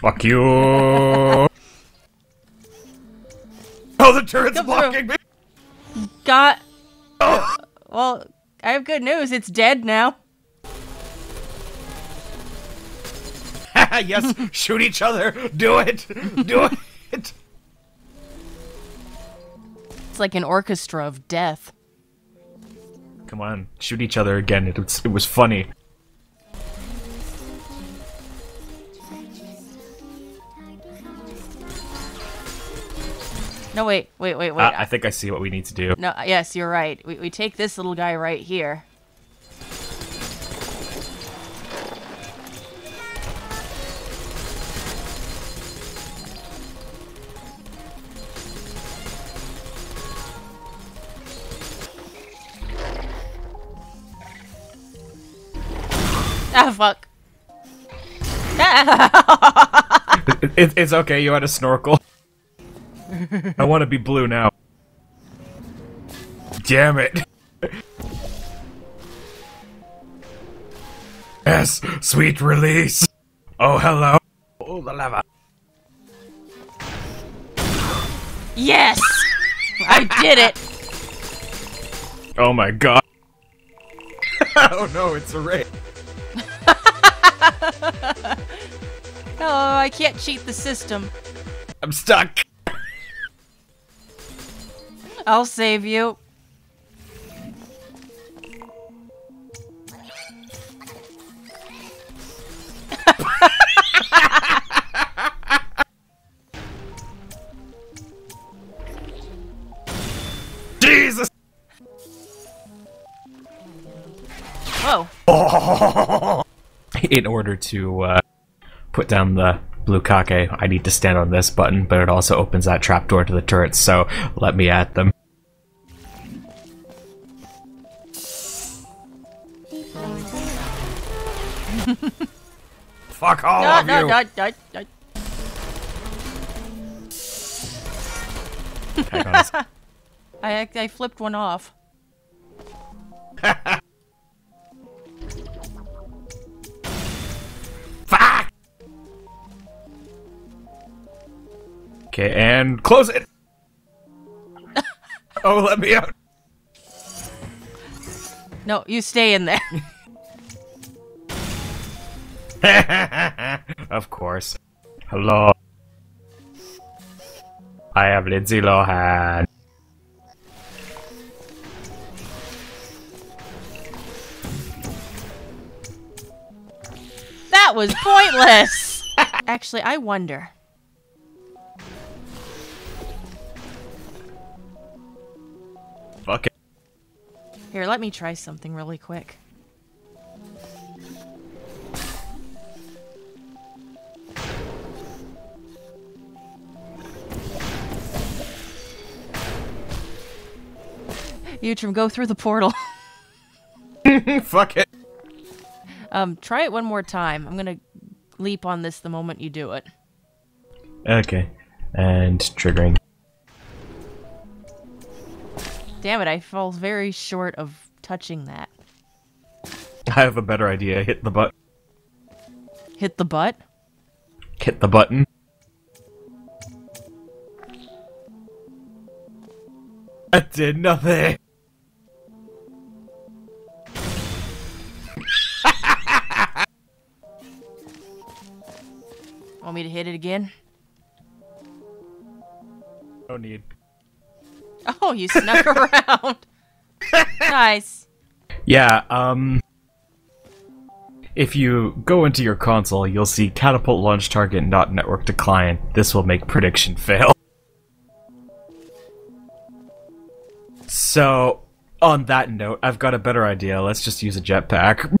Fuck you. oh, the turret's Come blocking me. Got. Oh. Well, I have good news. It's dead now. yes, shoot each other. Do it. Do it. It's like an orchestra of death. Come on, shoot each other again. It was, it was funny. No, wait, wait, wait, wait. Uh, I think I see what we need to do. no, yes, you're right. We, we take this little guy right here. Ah, fuck. It, it- it's okay, you had a snorkel. I want to be blue now. Damn it. Yes, sweet release. Oh, hello. Oh, the lava. Yes! I did it! Oh my god. oh no, it's a ray. Oh, I can't cheat the system. I'm stuck. I'll save you. Jesus. Whoa. In order to uh, put down the blue kake, I need to stand on this button, but it also opens that trapdoor to the turrets, so let me at them. Fuck all No, of no, you! no, no, no. Hang on a s- I, I flipped one off. Okay, and close it! oh, let me out! No, you stay in there. of course. Hello. I am Lindsay Lohan. That was pointless. Actually, I wonder. Here, let me try something really quick. Yutram, go through the portal. Fuck it. Um, try it one more time. I'm gonna leap on this the moment you do it. Okay. And triggering. Damn it, I fall very short of touching that. I have a better idea. Hit the button. Hit the butt? Hit the button. That did nothing. Want me to hit it again? No need. Oh, you snuck around. nice. Yeah, um. If you go into your console, you'll see catapult launch target not network to client. This will make prediction fail. So, on that note, I've got a better idea. Let's just use a jetpack.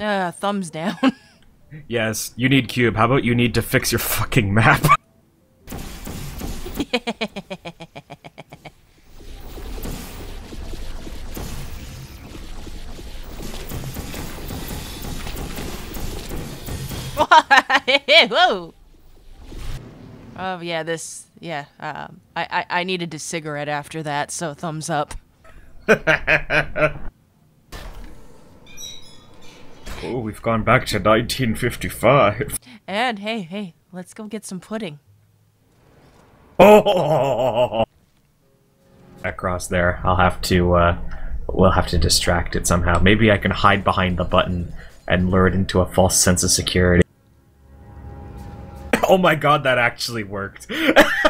Uh, thumbs down. yes, you need cube. How about you need to fix your fucking map? Whoa. Oh yeah, this yeah. Um, I, I I needed a cigarette after that, so thumbs up. Oh, we've gone back to 1955. And hey, hey, let's go get some pudding. Oh! Across there, I'll have to. Uh, we'll have to distract it somehow. Maybe I can hide behind the button and lure it into a false sense of security. Oh my god, that actually worked.